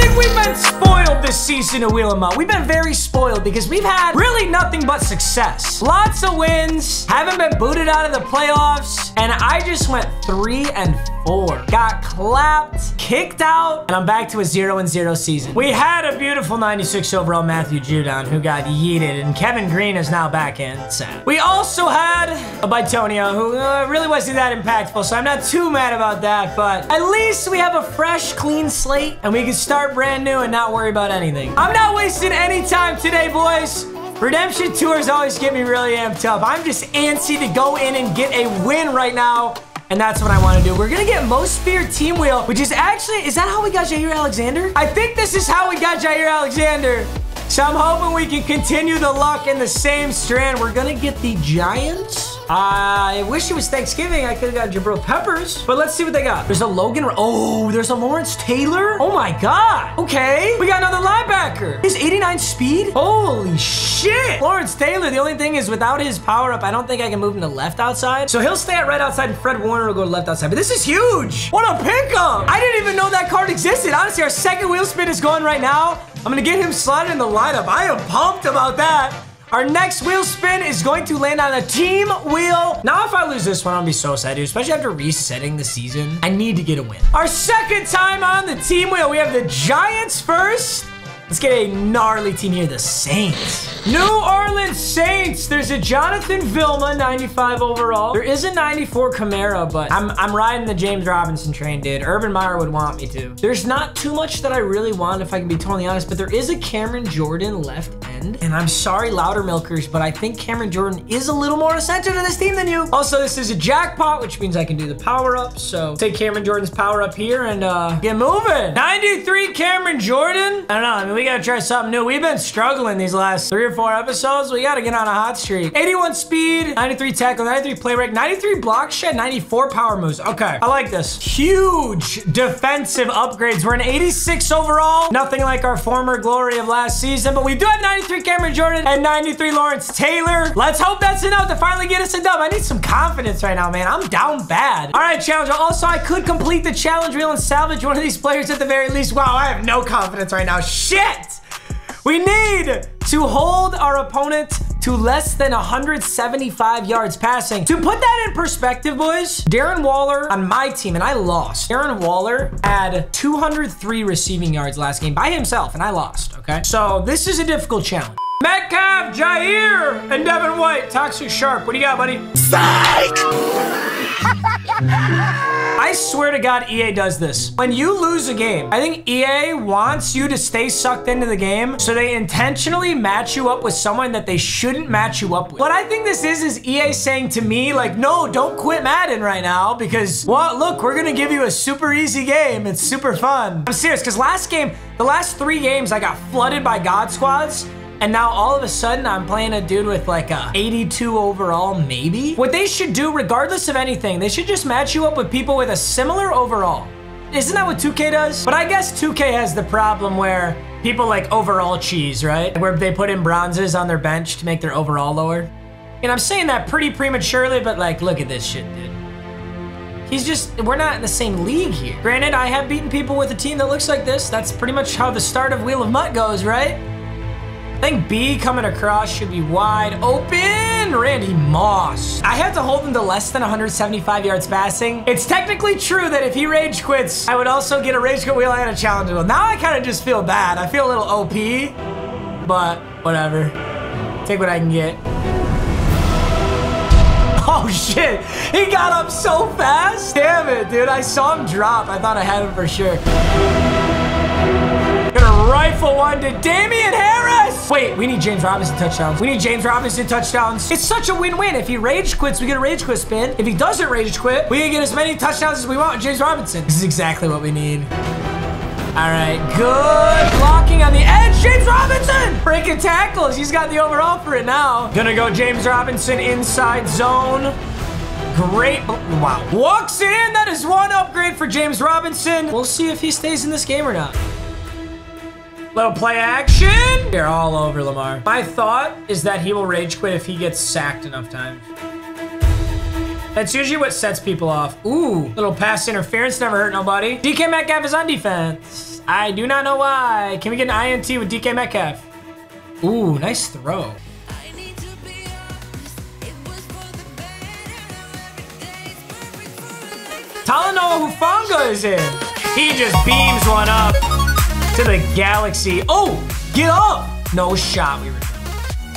think we've been spoiled this season of Wheel of MUT. We've been very spoiled because we've had really nothing but success. Lots of wins, haven't been booted out of the playoffs, and I just went three and four. Got clapped, kicked out, and I'm back to a zero and zero season. We had a beautiful 96 overall Matthew Judon who got yeeted, and Kevin Green is now back in. Sad. We also had a Bitonio who uh, really wasn't that impactful, so I'm not too mad about that, but at least we have a fresh, clean slate, and we can start brand new and not worry about anything. I'm not wasting any time today, boys. Redemption tours always get me really amped up. I'm just antsy to go in and get a win right now. And that's what I want to do. We're going to get most feared team wheel, which is actually, is that how we got Jaire Alexander? I think this is how we got Jaire Alexander. So I'm hoping we can continue the luck in the same strand. We're going to get the Giants. I wish it was Thanksgiving. I could have got Jabril Peppers, but let's see what they got. There's a Logan. Oh, there's a Lawrence Taylor. Oh my God. Okay. We got another linebacker. He's 89 speed. Holy shit. Lawrence Taylor. The only thing is without his power up, I don't think I can move him to left outside. So he'll stay at right outside and Fred Warner will go to left outside. But this is huge. What a pickup. I didn't even know that card existed. Honestly, our second wheel spin is going right now. I'm going to get him slotted in the lineup. I am pumped about that. Our next wheel spin is going to land on a team wheel. Now, if I lose this one, I'll be so sad, dude, especially after resetting the season. I need to get a win. Our second time on the team wheel, we have the Giants first. Let's get a gnarly team here, the Saints. New Orleans Saints. There's a Jonathan Vilma, 95 overall. There is a 94 Kamara, but I'm, I'm riding the James Robinson train, dude. Urban Meyer would want me to. There's not too much that I really want, if I can be totally honest, but there is a Cameron Jordan left end. And I'm sorry, Louder Milkers, but I think Cameron Jordan is a little more essential to this team than you. Also, this is a jackpot, which means I can do the power up. So take Cameron Jordan's power up here and uh, get moving. 93 Cameron Jordan. I don't know. I mean, we gotta try something new. We've been struggling these last three or four episodes. We gotta get on a hot streak. 81 speed, 93 tackle, 93 play break, 93 block shed, 94 power moves. Okay, I like this. Huge defensive upgrades. We're an 86 overall. Nothing like our former glory of last season, but we do have 93 Cameron Jordan and 93 Lawrence Taylor. Let's hope that's enough to finally get us a dub. I need some confidence right now, man. I'm down bad. All right, challenger. Also, I could complete the challenge wheel and salvage one of these players at the very least. Wow, I have no confidence right now. Shit! We need to hold our opponent to less than 175 yards passing. To put that in perspective, boys, Darren Waller on my team, and I lost. Darren Waller had 203 receiving yards last game by himself, and I lost, okay? So this is a difficult challenge. Metcalf, Jaire, and Devin White. Toxic Sharp, what do you got, buddy? I swear to God, EA does this. When you lose a game, I think EA wants you to stay sucked into the game, so they intentionally match you up with someone that they shouldn't match you up with. What I think this is, is EA saying to me, like, no, don't quit Madden right now, because, well, look, we're gonna give you a super easy game. It's super fun. I'm serious, because last game, the last three games, I got flooded by God Squads, and now all of a sudden I'm playing a dude with like a 82 overall, maybe? What they should do, regardless of anything, they should just match you up with people with a similar overall. Isn't that what 2K does? But I guess 2K has the problem where people like overall cheese, right? Where they put in bronzes on their bench to make their overall lower. And I'm saying that pretty prematurely, but like, look at this shit, dude. He's just, we're not in the same league here. Granted, I have beaten people with a team that looks like this. That's pretty much how the start of Wheel of MUT goes, right? I think B coming across should be wide open. Randy Moss. I have to hold him to less than 175 yards passing. It's technically true that if he rage quits, I would also get a rage quit wheel and a challenge wheel. Now I kind of just feel bad. I feel a little OP, but whatever. Take what I can get. Oh shit, he got up so fast. Damn it, dude. I saw him drop. I thought I had him for sure. Gonna rifle one to Damien Wait, we need James Robinson touchdowns. We need James Robinson touchdowns. It's such a win-win. If he rage quits, we get a rage quit spin. If he doesn't rage quit, we can get as many touchdowns as we want James Robinson. This is exactly what we need. All right, good blocking on the edge. James Robinson breaking tackles. He's got the overall for it now. Gonna go James Robinson inside zone. Great, wow. Walks it in, that is one upgrade for James Robinson. We'll see if he stays in this game or not. Little play action. They're all over Lamar. My thought is that he will rage quit if he gets sacked enough times. That's usually what sets people off. Ooh, little pass interference never hurt nobody. DK Metcalf is on defense. I do not know why. Can we get an INT with DK Metcalf? Ooh, nice throw. Talanoa Hufanga is in. He just beams one up to the galaxy. Oh, get up. No shot. We were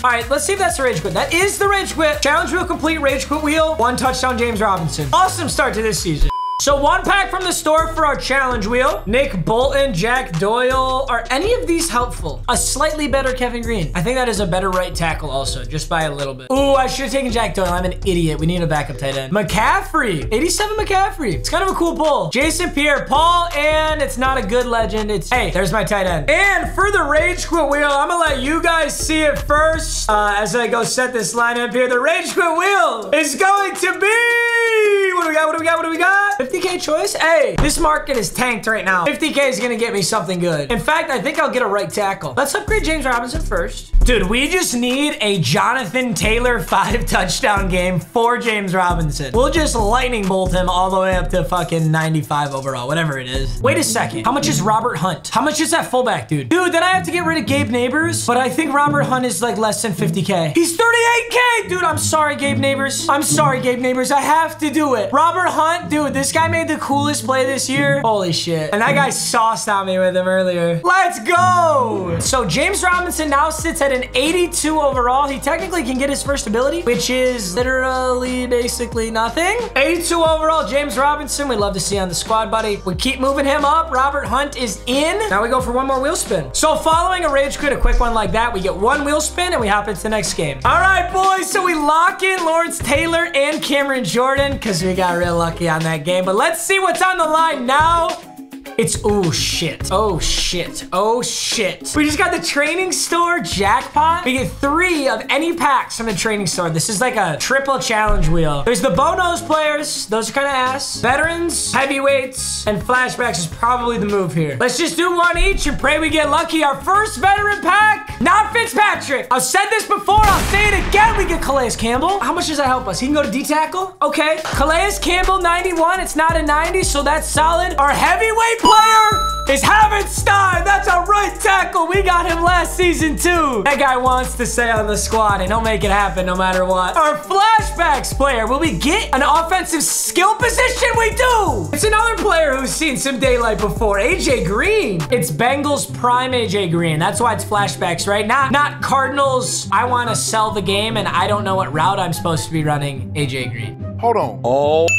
all right, let's see if that's the rage quit. That is the rage quit. Challenge wheel complete, rage quit wheel. One touchdown, James Robinson. Awesome start to this season. So one pack from the store for our challenge wheel. Nick Bolton, Jack Doyle. Are any of these helpful? A slightly better Kevin Green. I think that is a better right tackle also, just by a little bit. Ooh, I should have taken Jack Doyle. I'm an idiot. We need a backup tight end. McCaffrey. 87 McCaffrey. It's kind of a cool pull. Jason Pierre-Paul, and it's not a good legend. It's, hey, there's my tight end. And for the rage quit wheel, I'm gonna let you guys see it first uh, as I go set this lineup here. The rage quit wheel is going to be, what do we got, what do we got, what do we got? 50K choice? Hey, this market is tanked right now. 50K is gonna get me something good. In fact, I think I'll get a right tackle. Let's upgrade James Robinson first. Dude, we just need a Jonathan Taylor five touchdown game for James Robinson. We'll just lightning bolt him all the way up to fucking 95 overall, whatever it is. Wait a second. How much is Robert Hunt? How much is that fullback, dude? Dude, then I have to get rid of Gabe Nabers, but I think Robert Hunt is like less than 50K. He's 38K! Dude, I'm sorry, Gabe Nabers. I'm sorry, Gabe Nabers. I have to do it. Robert Hunt, dude, this guy made the coolest play this year. Holy shit. And that guy sauced on me with him earlier. Let's go! So James Robinson now sits at an 82 overall. He technically can get his first ability, which is literally basically nothing. 82 overall, James Robinson. We'd love to see on the squad, buddy. We keep moving him up. Robert Hunt is in. Now we go for one more wheel spin. So following a rage quit, a quick one like that, we get one wheel spin and we hop into the next game. All right, boys. So we lock in Lawrence Taylor and Cameron Jordan because we got real lucky on that game. But let's see what's on the line now. It's, oh shit. Oh shit. Oh shit. We just got the training store jackpot. We get three of any packs from the training store. This is like a triple challenge wheel. There's the Bonos players. Those are kind of ass. Veterans, heavyweights, and flashbacks is probably the move here. Let's just do one each and pray we get lucky. Our first veteran pack, not Fitzpatrick. I've said this before. I'll say it again. We get Calais Campbell. How much does that help us? He can go to D-tackle. Okay. Calais Campbell, 91. It's not a 90, so that's solid. Our heavyweight player is Havenstein. That's a right tackle. We got him last season too. That guy wants to stay on the squad and he'll make it happen no matter what. Our flashbacks player, will we get an offensive skill position? We do. It's another player who's seen some daylight before, AJ Green. It's Bengals prime AJ Green. That's why it's flashbacks, right? Not, not Cardinals. I want to sell the game and I don't know what route I'm supposed to be running AJ Green. Hold on. Oh.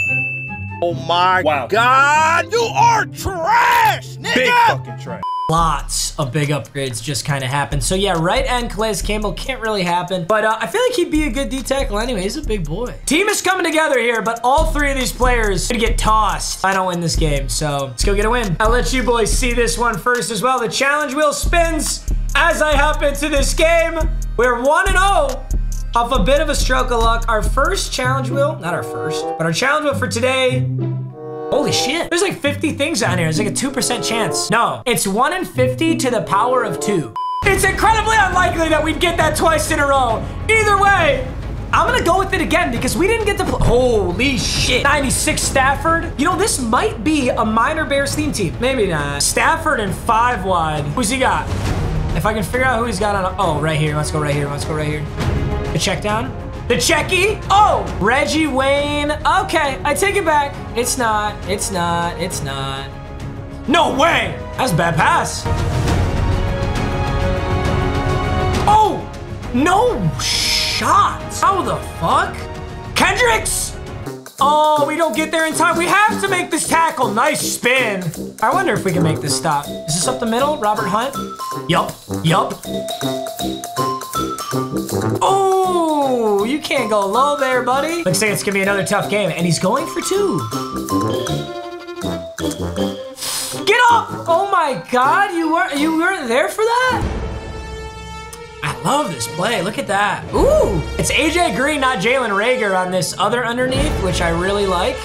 Oh my Wow. God, you are trash, nigga! Big fucking trash. Lots of big upgrades just kind of happened. So yeah, right end Calais Campbell can't really happen. But uh, I feel like he'd be a good D-tackle anyway. He's a big boy. Team is coming together here, but all three of these players gonna get tossed. I don't win this game, so let's go get a win. I'll let you boys see this one first as well. The challenge wheel spins as I hop into this game. We're 1-0 off a bit of a stroke of luck. Our first challenge wheel, not our first, but our challenge wheel for today Holy shit. There's like 50 things on here. It's like a 2% chance. No, it's 1 in 50 to the power of 2. It's incredibly unlikely that we'd get that twice in a row. Either way, I'm gonna go with it again because we didn't get to play. Holy shit. 96 Stafford. You know, this might be a minor Bears theme team. Maybe not. Stafford and five wide. Who's he got? If I can figure out who he's got on. Oh, right here. Let's go right here. Let's go right here. The check down. The checky. Oh, Reggie Wayne. Okay, I take it back. It's not. It's not. It's not. No way. That's a bad pass. Oh, no shot. How the fuck? Kendricks. Oh, we don't get there in time. We have to make this tackle. Nice spin. I wonder if we can make this stop. Is this up the middle? Robert Hunt? Yup. Yup. You can't go low there, buddy. Looks like it's gonna be another tough game, and he's going for two. Get up! Oh my God, you weren't you weren't there for that? I love this play. Look at that. Ooh, it's AJ Green, not Jalen Reagor on this other underneath, which I really like.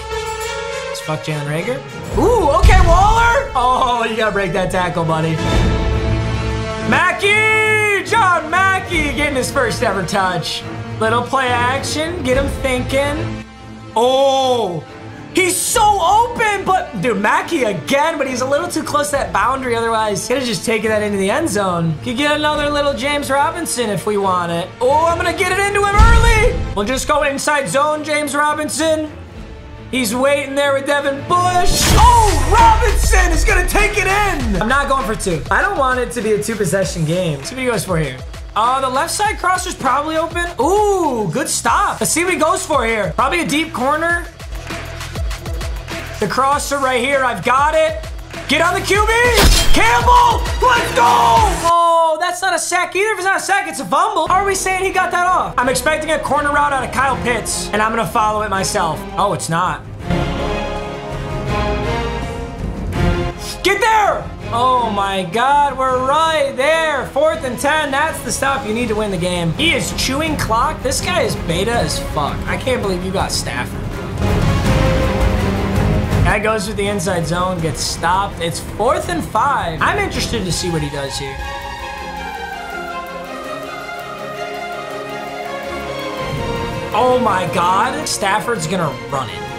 Let's fuck Jalen Reagor. Ooh, okay, Waller. Oh, you gotta break that tackle, buddy. Mackey! John Mackey getting his first ever touch. Little play action, get him thinking. Oh, he's so open, but dude, Mackey again, but he's a little too close to that boundary. Otherwise, could have just taken that into the end zone. Could get another little James Robinson if we want it. Oh, I'm gonna get it into him early. We'll just go inside zone, James Robinson. He's waiting there with Devin Bush. Oh, Robinson is gonna take it in. I'm not going for two. I don't want it to be a two possession game. See what he goes for here. Uh, the left side crosser's probably open. Ooh, good stop. Let's see what he goes for here. Probably a deep corner. The crosser right here. I've got it. Get on the QB. Campbell, let's go. Oh, that's not a sack either. If it's not a sack, it's a fumble. How are we saying he got that off? I'm expecting a corner route out of Kyle Pitts, and I'm going to follow it myself. Oh, it's not. Get there! Oh my god, we're right there. Fourth and 10, that's the stuff you need to win the game. He is chewing clock. This guy is beta as fuck. I can't believe you got Stafford. Guy goes with the inside zone, gets stopped. It's fourth and five. I'm interested to see what he does here. Oh my god, Stafford's gonna run it.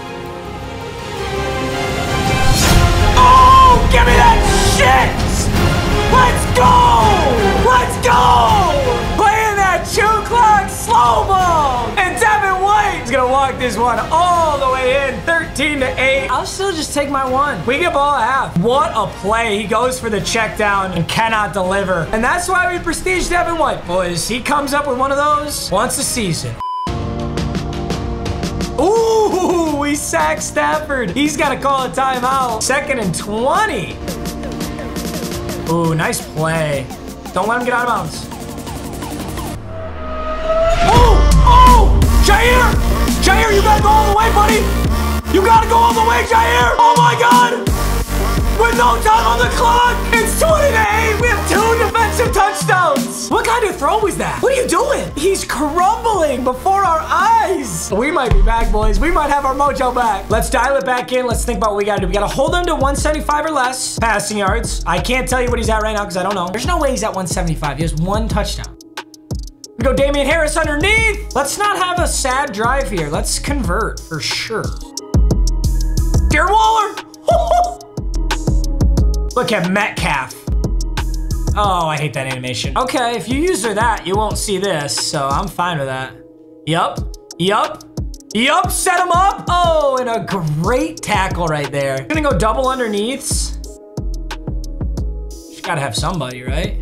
Let's go! Let's go! Playing that two clock slow-mo! And Devin White is gonna walk this one all the way in, 13 to 8. I'll still just take my one. We get ball half. What a play. He goes for the check down and cannot deliver. And that's why we prestige Devin White, boys. He comes up with one of those once a season. Ooh, we sacked Stafford. He's got to call a timeout. Second and 20. Ooh, nice play. Don't let him get out of bounds. Oh, oh, Jaire! Jaire, you gotta go all the way, buddy! You gotta go all the way, Jaire! Oh my god! With no time on the clock, it's 20 to 8. We have two defensive touchdowns. What kind of throw was that? What are you doing? He's crumbling before our eyes. We might be back, boys. We might have our mojo back. Let's dial it back in. Let's think about what we gotta do. We gotta hold him to 175 or less passing yards. I can't tell you what he's at right now because I don't know. There's no way he's at 175. He has one touchdown. We go Damien Harris underneath. Let's not have a sad drive here. Let's convert for sure. Darren Waller. Look at Metcalf. Oh, I hate that animation. Okay, if you use her that, you won't see this, so I'm fine with that. Yup, yup, yup, set him up. Oh, and a great tackle right there. Gonna go double underneaths. Just gotta have somebody, right?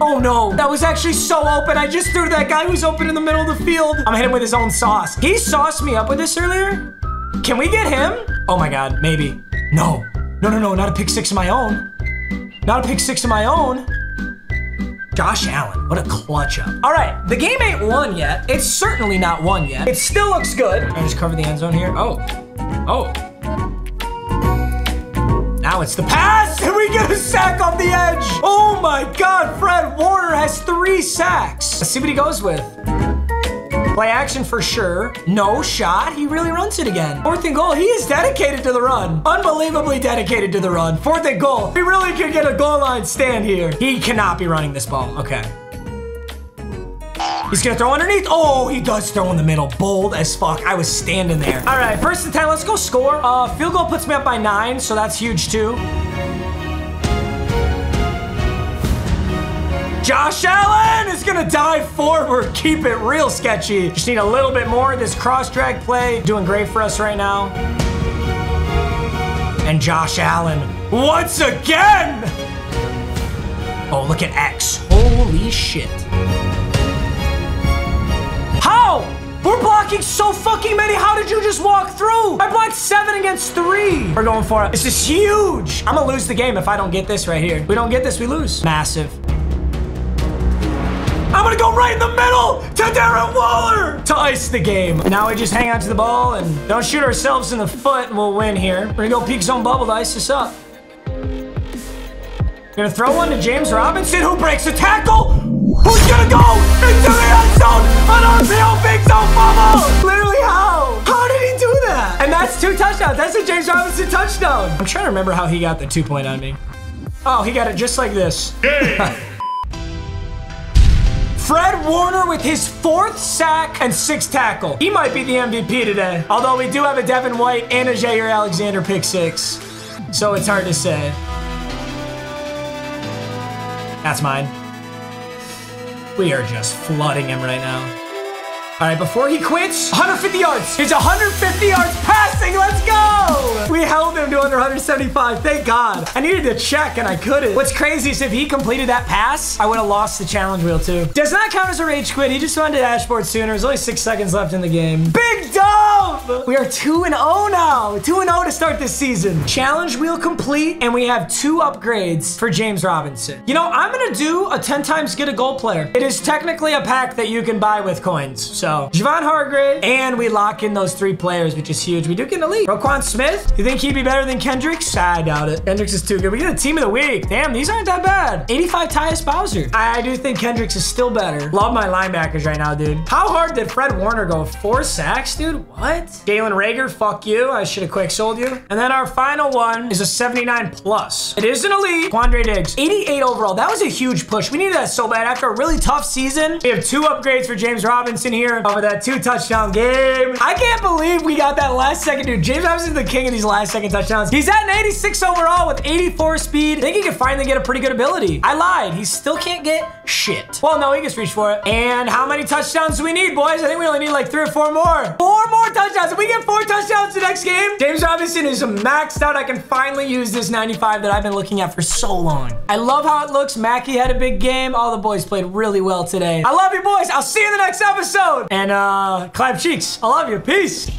Oh no, that was actually so open. I just threw that guy who's open in the middle of the field. I'm hitting with his own sauce. He sauced me up with this earlier. Can we get him? Oh my God, maybe. No, no, no, no, not a pick six of my own. Not a pick six of my own. Josh Allen, what a clutch up. All right, the game ain't won yet. It's certainly not won yet. It still looks good. I just cover the end zone here. Oh, oh. Now it's the pass, and we get a sack off the edge. Oh my God, Fred Warner has three sacks. Let's see what he goes with. Play action for sure. No shot. He really runs it again. Fourth and goal. He is dedicated to the run. Unbelievably dedicated to the run. Fourth and goal. He really could get a goal line stand here. He cannot be running this ball. Okay. He's gonna throw underneath. Oh, he does throw in the middle. Bold as fuck. I was standing there. All right, first and 10, let's go score. Uh, field goal puts me up by nine, so that's huge too. Josh Allen is gonna dive forward, keep it real sketchy. Just need a little bit more of this cross drag play. Doing great for us right now. And Josh Allen, once again! Oh, look at X. Holy shit. How? We're blocking so fucking many. How did you just walk through? I blocked seven against three. We're going for it. This is huge. I'm gonna lose the game if I don't get this right here. We don't get this, we lose. Massive. I'm gonna go right in the middle to Darren Waller to ice the game. Now we just hang on to the ball and don't shoot ourselves in the foot and we'll win here. We're gonna go peak zone bubble to ice this up. Gonna throw one to James Robinson who breaks a tackle. Who's gonna go into the end zone? An RPO big zone bubble. Literally how? How did he do that? And that's two touchdowns. That's a James Robinson touchdown. I'm trying to remember how he got the two point on me. Oh, he got it just like this. Fred Warner with his fourth sack and sixth tackle. He might be the MVP today. Although we do have a Devin White and a Jaire Alexander pick six. So it's hard to say. That's mine. We are just flooding him right now. All right, before he quits, 150 yards. It's 150 yards passing. Let's go. We held him to under 175. Thank God. I needed to check and I couldn't. What's crazy is if he completed that pass, I would have lost the challenge wheel too. Does not count as a rage quit. He just wanted to dashboard sooner. There's only six seconds left in the game. Big dub. We are 2 and 0 now. 2 and 0 to start this season. Challenge wheel complete and we have two upgrades for James Robinson. You know, I'm going to do a 10 times get a goal player. It is technically a pack that you can buy with coins. So Javon Hargrave, and we lock in those three players, which is huge. We do get an elite. Roquan Smith, you think he'd be better than Kendricks? I doubt it. Kendricks is too good. We get a team of the week. Damn, these aren't that bad. 85 Tyus Bowser. I do think Kendricks is still better. Love my linebackers right now, dude. How hard did Fred Warner go? Four sacks, dude? What? Jalen Reagor, fuck you. I should have quick sold you. And then our final one is a 79 plus. It is an elite. Quandre Diggs, 88 overall. That was a huge push. We needed that so bad. After a really tough season, we have two upgrades for James Robinson here over that two touchdown game. I can't believe we got that last second, dude. James Robinson's the king of these last second touchdowns. He's at an 86 overall with 84 speed. I think he can finally get a pretty good ability. I lied. He still can't get shit. Well, no, he gets reach for it. And how many touchdowns do we need, boys? I think we only need like three or four more. Four more touchdowns. If we get four touchdowns the next game, James Robinson is a maxed out. I can finally use this 95 that I've been looking at for so long. I love how it looks. Mackey had a big game. All the boys played really well today. I love you, boys. I'll see you in the next episode. And uh, clap cheeks. I love you. Peace.